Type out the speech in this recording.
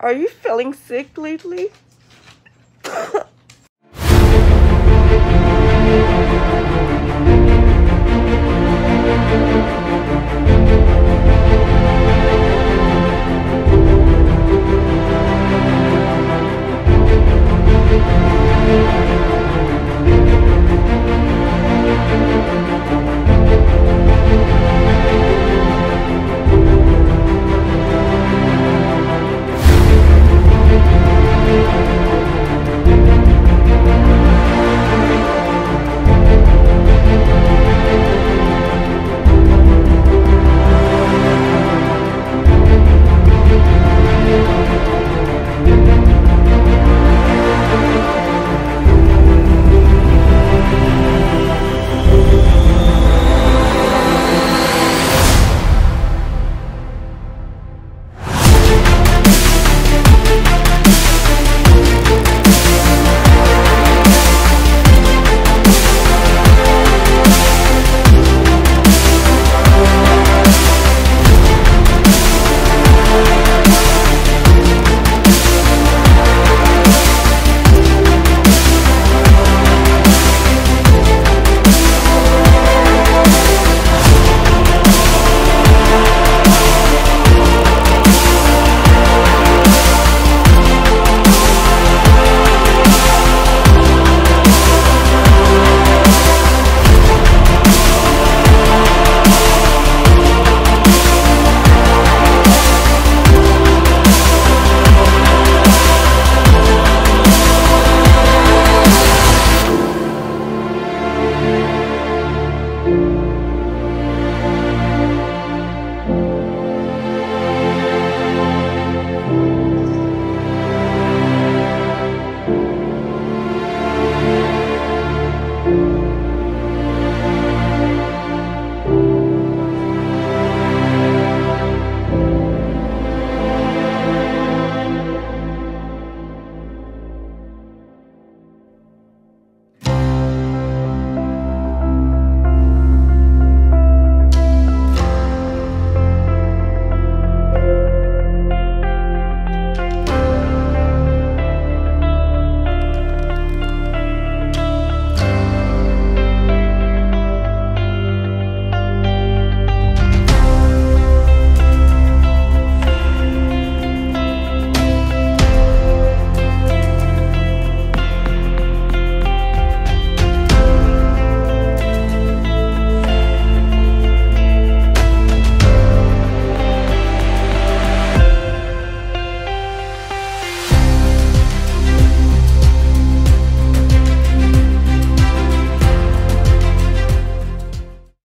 Are you feeling sick lately?